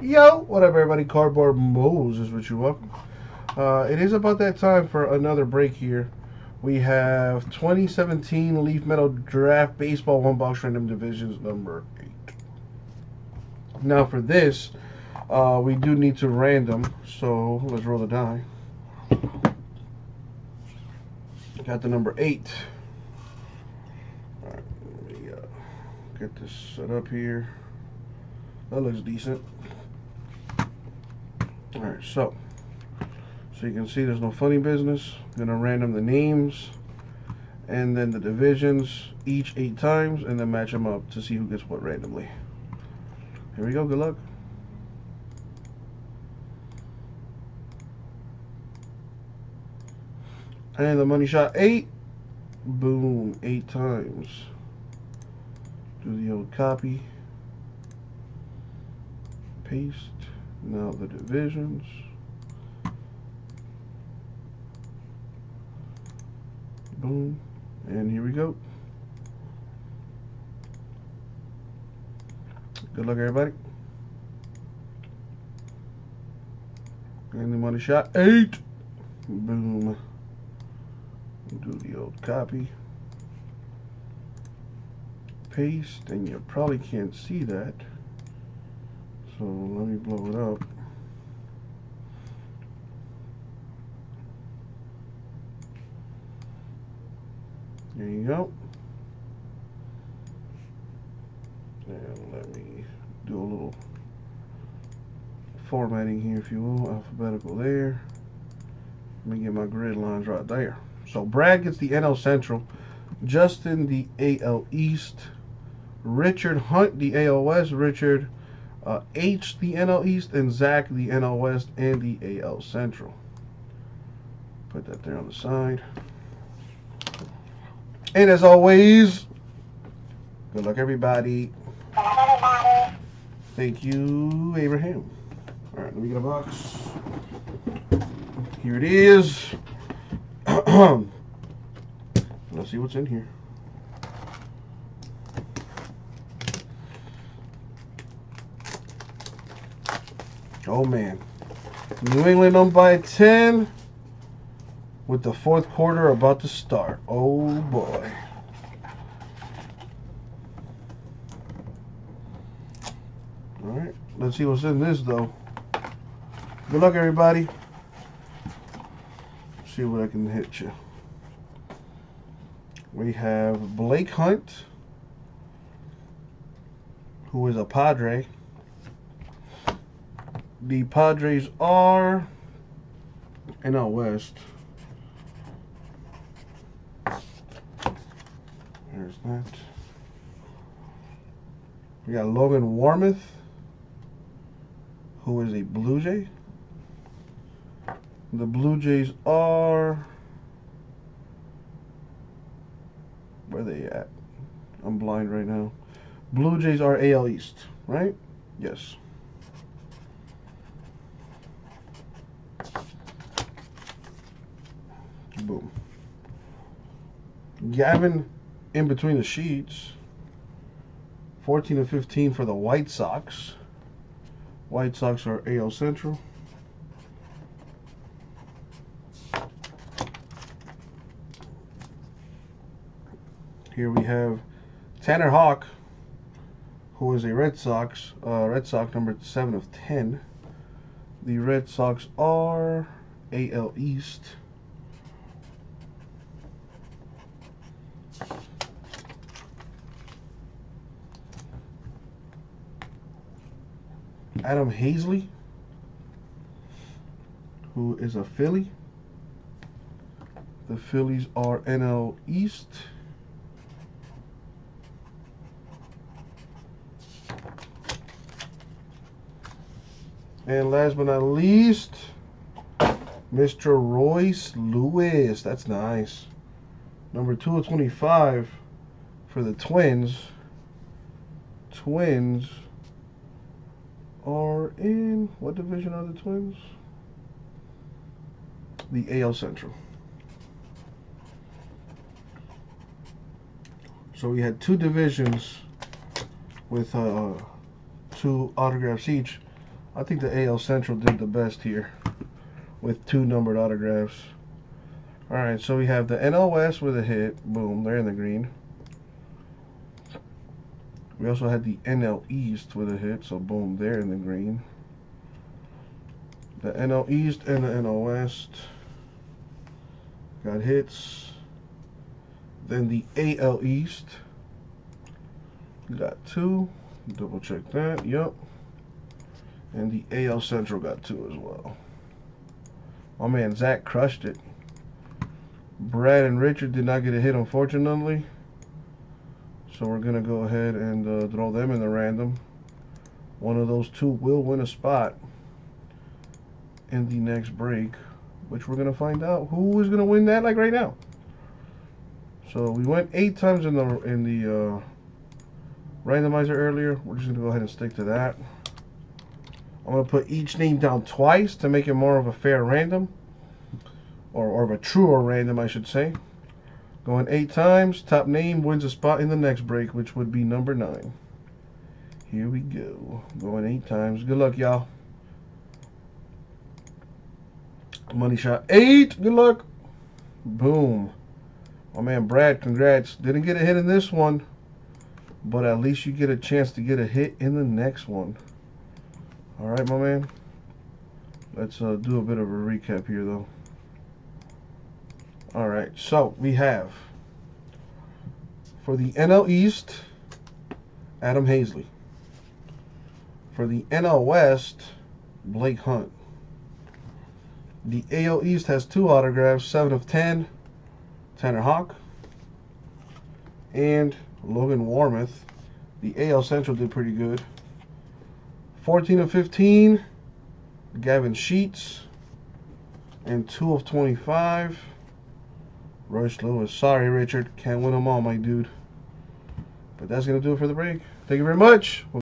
Yo, what up, everybody? Cardboard Moses what you up. Uh, it is about that time for another break here. We have 2017 Leaf Metal Draft Baseball One Box Random Divisions number 8. Now, for this, uh, we do need to random, so let's roll the die. Got the number 8. Alright, let me uh, get this set up here. That looks decent. Alright, so so you can see there's no funny business. I'm gonna random the names and then the divisions each eight times and then match them up to see who gets what randomly. Here we go, good luck. And the money shot eight. Boom, eight times. Do the old copy. Paste. Now the divisions. Boom. And here we go. Good luck, everybody. And the money shot eight. Boom. Do the old copy. Paste, and you probably can't see that. So let me blow it up. There you go. And let me do a little formatting here, if you will, alphabetical there. Let me get my grid lines right there. So Brad gets the NL Central, Justin the AL East, Richard Hunt the AL West, Richard uh, H the NL East, and Zach the NL West and the AL Central. Put that there on the side. And as always, good luck, everybody. Thank you, Abraham. All right, let me get a box. Here it is. Let's see what's in here. Oh man. New England on by 10 with the fourth quarter about to start. Oh boy. Alright, let's see what's in this though. Good luck everybody. See what I can hit you. We have Blake Hunt, who is a Padre. The Padres are NL West. There's that. We got Logan Warmoth, who is a Blue Jay. The Blue Jays are. Where are they at? I'm blind right now. Blue Jays are AL East, right? Yes. Boom. Gavin in between the sheets. 14 and 15 for the White Sox. White Sox are AL Central. Here we have Tanner Houck, who is a Red Sox, uh, Red Sox number 7 of 10. The Red Sox are AL East. Adam Haseley, who is a Philly. The Phillies are NL East. And last but not least, Mr. Royce Lewis. That's nice. Number 2 of 25 for the Twins. Twins are in what division are the Twins? The AL Central. So we had two divisions with uh, two autographs each. I think the AL Central did the best here with two numbered autographs. All right, so we have the NL West with a hit. Boom, they're in the green. We also had the NL East with a hit, so boom, they're in the green. The NL East and the NL West got hits. Then the AL East got two. Double check that. Yep. And the AL Central got two as well. My man Zach crushed it. Brad and Richard did not get a hit, unfortunately. So we're going to go ahead and uh, throw them in the random. One of those two will win a spot in the next break, which we're going to find out who is going to win that like right now. So we went eight times in the in the uh, randomizer earlier. We're just going to go ahead and stick to that. I'm going to put each name down twice to make it more of a fair random. Or, or of a truer random, I should say. Going eight times, top name wins a spot in the next break, which would be number nine. Here we go. Going eight times. Good luck, y'all. Money shot eight. Good luck. Boom. My man, Brad, congrats. Didn't get a hit in this one, but at least you get a chance to get a hit in the next one. All right, my man. Let's uh, do a bit of a recap here, though. All right, so we have for the NL East, Adam Haseley. For the NL West, Blake Hunt. The AL East has two autographs, 7 of 10, Tanner Houck. And Logan Warmoth. The AL Central did pretty good. 14 of 15, Gavin Sheets. And 2 of 25, Royce Lewis. Sorry, Richard. Can't win them all, my dude. But that's going to do it for the break. Thank you very much.